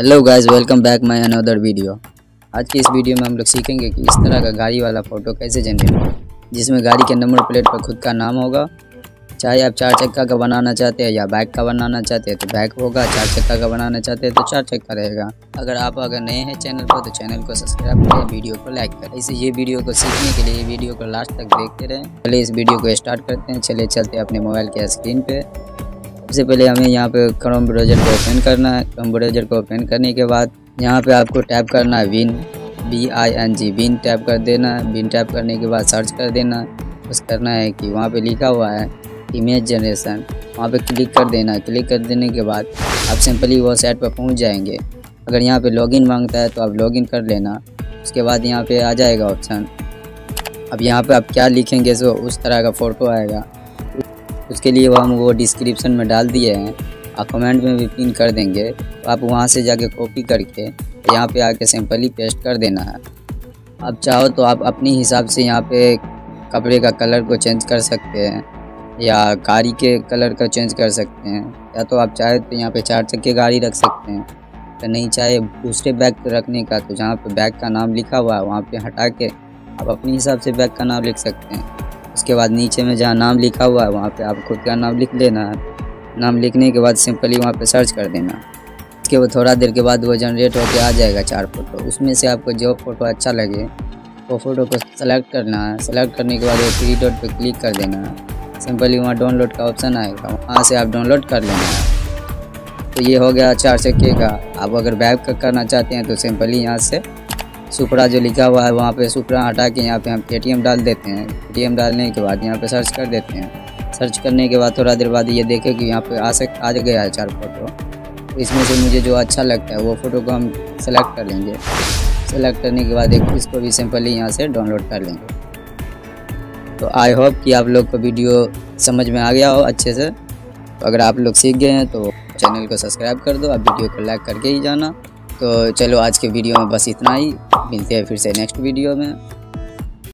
Hello guys welcome back my another video आज की इस वीडियो में हम लोग सीखेंगे कि इस तरह का गाड़ी वाला फ़ोटो कैसे जनरेट हो जिसमें गाड़ी के नंबर प्लेट पर खुद का नाम होगा। चाहे आप चार चक्का का बनाना चाहते हैं या बाइक का बनाना चाहते हैं तो बाइक होगा। चार चक्का का बनाना चाहते हैं तो चार चक्का रहेगा। अगर आप अगर नए हैं चैनल पर तो चैनल को सब्सक्राइब करें वीडियो को लाइक करें। इसे ये वीडियो को सीखने के लिए वीडियो को लास्ट तक देखते रहें। चलिए इस वीडियो को स्टार्ट करते हैं। चले चलते अपने मोबाइल के स्क्रीन पे। सबसे पहले हमें यहाँ पे क्रोम ब्राउज़र को ओपन करना है। क्रोम ब्राउज़र को ओपन करने के बाद यहाँ पे आपको टैप करना है win B I N G win tap कर देना है। विन टैप करने के बाद सर्च कर देना बस करना है कि वहाँ पे लिखा हुआ है इमेज जनरेशन। वहाँ पे क्लिक कर देना क्लिक कर देने के बाद आप सिंपली वो साइट पर पहुँच जाएँगे। अगर यहाँ पे लॉगिन माँगता है तो आप लॉगिन कर लेना। उसके बाद यहाँ पे आ जाएगा ऑप्शन। अब यहाँ पे आप क्या लिखेंगे सो उस तरह का फ़ोटो आएगा। उसके लिए हम वो डिस्क्रिप्शन में डाल दिए हैं। और कमेंट में भी पिन कर देंगे। तो आप वहाँ से जाके कॉपी करके यहाँ पे आके सिंपली पेस्ट कर देना है। आप चाहो तो आप अपने हिसाब से यहाँ पे कपड़े का कलर को चेंज कर सकते हैं, या गाड़ी के कलर का चेंज कर सकते हैं, या तो आप चाहे तो यहाँ पे चार चक्के गाड़ी रख सकते हैं। तो नहीं चाहे दूसरे बैग रखने का तो जहाँ पे बैग का नाम लिखा हुआ है, वहाँ पे हटा के आप अपने हिसाब से बैग का नाम लिख सकते हैं। उसके बाद नीचे में जहाँ नाम लिखा हुआ है, वहाँ पे आप खुद का नाम लिख लेना है? नाम लिखने के बाद सिंपली वहाँ पे सर्च कर देना। उसके बाद थोड़ा देर के बाद वो जनरेट होकर आ जाएगा चार फ़ोटो उसमें से आपको जो फ़ोटो अच्छा लगे, वो फ़ोटो को सेलेक्ट करना है। सेलेक्ट करने के बाद वो थ्री डॉट पर क्लिक कर देना है। सिंपली वहाँ डाउनलोड का ऑप्शन आएगा। वहाँ से आप डाउनलोड कर लेना है। तो ये हो गया चार चक्के का। आप अगर बैग का करना चाहते हैं तो सिंपली यहाँ से सुपड़ा जो लिखा हुआ है, वहाँ पे सुपड़ा हटा के यहाँ पे हम पेटीएम डाल देते हैं। पेटीएम डालने के बाद यहाँ पे सर्च कर देते हैं। सर्च करने के बाद थोड़ा देर बाद ये देखें कि यहाँ पे आ सक, आ गया है चार फ़ोटो इसमें से मुझे जो अच्छा लगता है, वो फ़ोटो को हम सेलेक्ट कर लेंगे। सेलेक्ट करने के बाद एक इसको भी सिंपली यहाँ से डाउनलोड कर लेंगे। तो आई होप कि आप लोग को वीडियो समझ में आ गया हो अच्छे से। तो अगर आप लोग सीख गए हैं तो चैनल को सब्सक्राइब कर दो। आप वीडियो को लाइक करके ही जाना। तो चलो आज के वीडियो में बस इतना ही। मिलते हैं फिर से नेक्स्ट वीडियो में।